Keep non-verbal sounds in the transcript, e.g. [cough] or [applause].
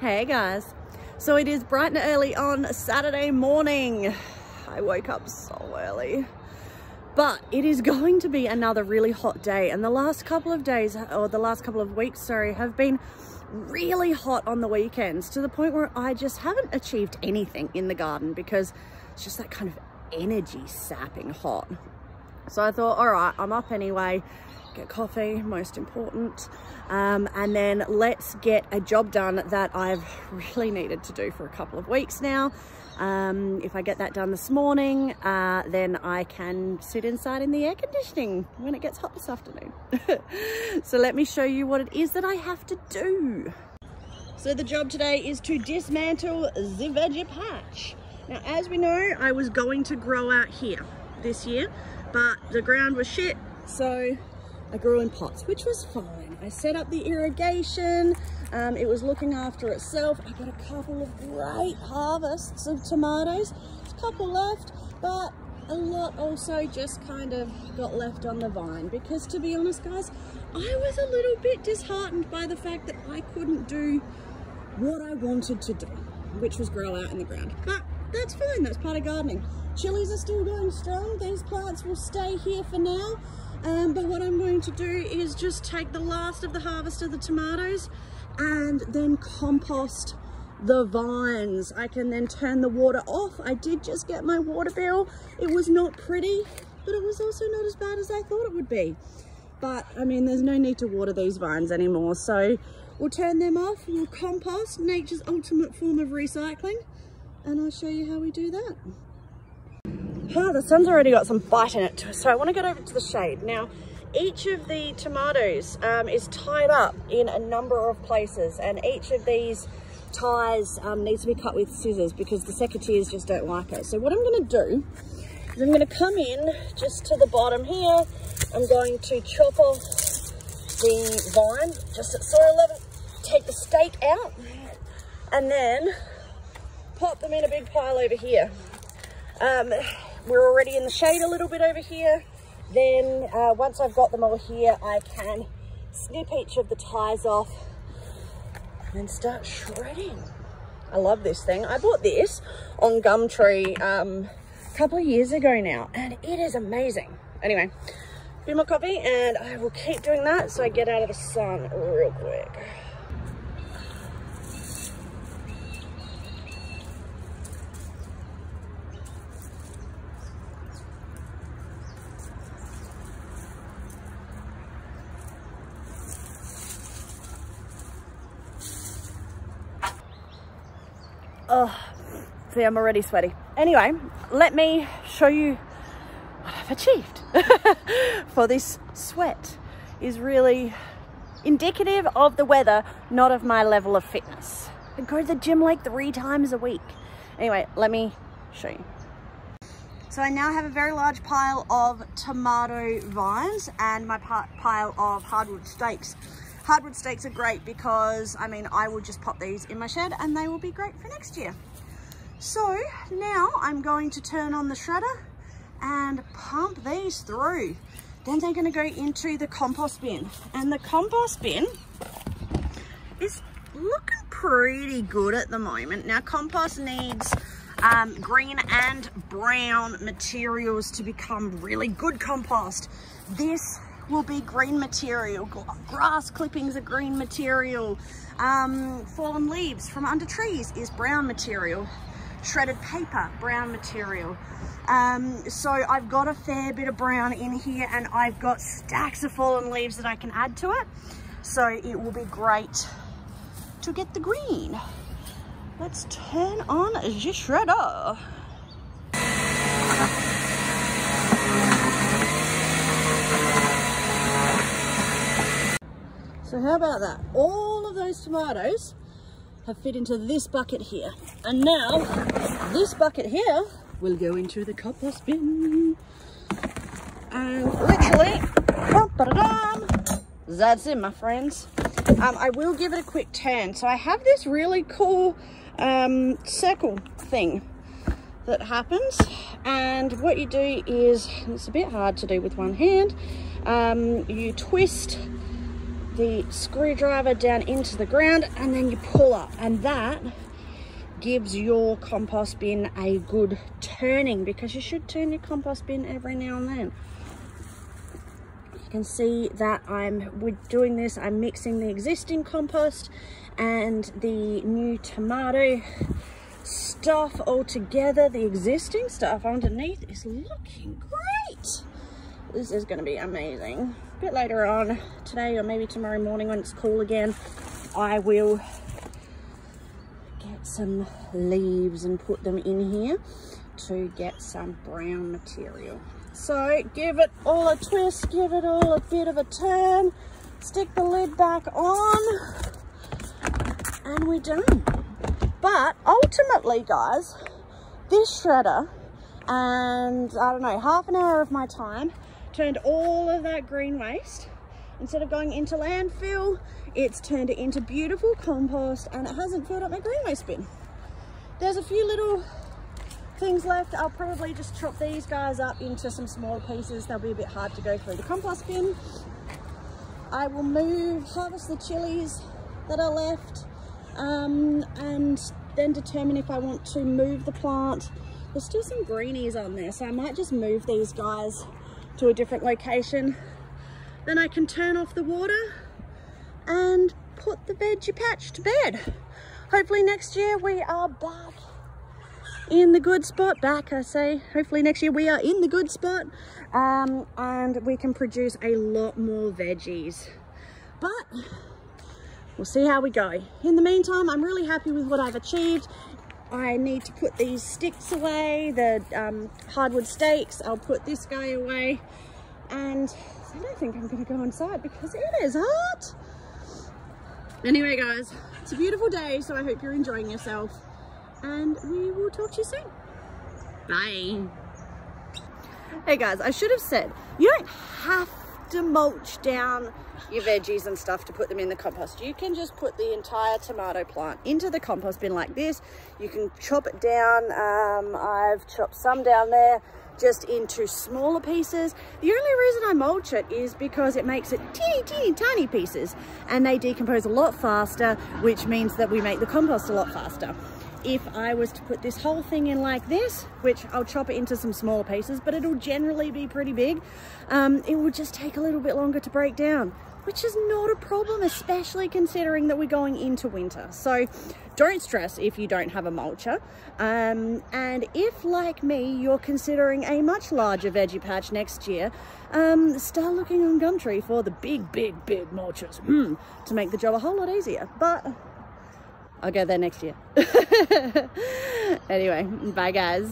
Hey guys. So it is bright and early on Saturday morning. I woke up so early. But it is going to be another really hot day and the last couple of days or the last couple of weeks, sorry, have been really hot on the weekends to the point where I just haven't achieved anything in the garden because it's just that kind of energy sapping hot. So I thought, all right, I'm up anyway, get coffee, most important. Um, and then let's get a job done that I've really needed to do for a couple of weeks now. Um, if I get that done this morning, uh, then I can sit inside in the air conditioning when it gets hot this afternoon. [laughs] so let me show you what it is that I have to do. So the job today is to dismantle the veggie patch. Now, as we know, I was going to grow out here this year, but the ground was shit, so I grew in pots, which was fine. I set up the irrigation, um, it was looking after itself. I got a couple of great harvests of tomatoes. A couple left, but a lot also just kind of got left on the vine because to be honest guys, I was a little bit disheartened by the fact that I couldn't do what I wanted to do, which was grow out in the ground. But that's fine, that's part of gardening. Chilies are still going strong. These plants will stay here for now. Um, but what I'm going to do is just take the last of the harvest of the tomatoes and then compost the vines. I can then turn the water off. I did just get my water bill. It was not pretty, but it was also not as bad as I thought it would be. But I mean, there's no need to water these vines anymore. So we'll turn them off, we'll compost, nature's ultimate form of recycling. And I'll show you how we do that. Oh, the sun's already got some bite in it. So I want to get over to the shade. Now, each of the tomatoes um, is tied up in a number of places and each of these ties um, needs to be cut with scissors because the secateurs just don't like it. So what I'm going to do is I'm going to come in just to the bottom here. I'm going to chop off the vine just at soil level, take the stake out and then pop them in a big pile over here. Um, we're already in the shade a little bit over here. Then uh, once I've got them all here, I can snip each of the ties off and start shredding. I love this thing. I bought this on Gumtree um, a couple of years ago now, and it is amazing. Anyway, a bit more coffee, and I will keep doing that so I get out of the sun real quick. Oh, see, I'm already sweaty. Anyway, let me show you what I've achieved. [laughs] For this sweat is really indicative of the weather, not of my level of fitness. I go to the gym like three times a week. Anyway, let me show you. So I now have a very large pile of tomato vines and my pile of hardwood stakes. Hardwood stakes are great because, I mean, I will just pop these in my shed and they will be great for next year. So now I'm going to turn on the shredder and pump these through. Then they're gonna go into the compost bin. And the compost bin is looking pretty good at the moment. Now compost needs um, green and brown materials to become really good compost. This will be green material. Grass clippings are green material. Um, fallen leaves from under trees is brown material. Shredded paper, brown material. Um, so I've got a fair bit of brown in here and I've got stacks of fallen leaves that I can add to it. So it will be great to get the green. Let's turn on the shredder. So how about that? All of those tomatoes have fit into this bucket here. And now this bucket here will go into the compost bin. And literally, that's it, my friends. Um, I will give it a quick turn. So I have this really cool um, circle thing that happens. And what you do is, it's a bit hard to do with one hand, um, you twist the screwdriver down into the ground and then you pull up and that gives your compost bin a good turning because you should turn your compost bin every now and then. You can see that I'm with doing this, I'm mixing the existing compost and the new tomato stuff all together. The existing stuff underneath is looking great. This is going to be amazing. A bit later on today or maybe tomorrow morning when it's cool again, I will get some leaves and put them in here to get some brown material. So give it all a twist, give it all a bit of a turn, stick the lid back on, and we're done. But ultimately, guys, this shredder and I don't know, half an hour of my time turned all of that green waste. Instead of going into landfill, it's turned it into beautiful compost and it hasn't filled up my green waste bin. There's a few little things left. I'll probably just chop these guys up into some smaller pieces. They'll be a bit hard to go through the compost bin. I will move, harvest the chilies that are left um, and then determine if I want to move the plant. There's still some greenies on there, so I might just move these guys to a different location. Then I can turn off the water and put the veggie patch to bed. Hopefully next year we are back in the good spot. Back, I say. Hopefully next year we are in the good spot um, and we can produce a lot more veggies. But we'll see how we go. In the meantime, I'm really happy with what I've achieved. I need to put these sticks away, the um, hardwood stakes. I'll put this guy away. And I don't think I'm gonna go inside because it is hot. Anyway, guys, it's a beautiful day, so I hope you're enjoying yourself. And we will talk to you soon. Bye. Hey guys, I should have said, you don't have to mulch down your veggies and stuff to put them in the compost. You can just put the entire tomato plant into the compost bin like this. You can chop it down. Um, I've chopped some down there just into smaller pieces. The only reason I mulch it is because it makes it teeny, teeny, tiny pieces and they decompose a lot faster, which means that we make the compost a lot faster if I was to put this whole thing in like this, which I'll chop it into some smaller pieces, but it'll generally be pretty big, um, it will just take a little bit longer to break down, which is not a problem, especially considering that we're going into winter. So don't stress if you don't have a mulcher. Um, and if, like me, you're considering a much larger veggie patch next year, um, start looking on Gumtree for the big, big, big mulchers hmm, to make the job a whole lot easier. But I'll go there next year. [laughs] anyway, bye guys.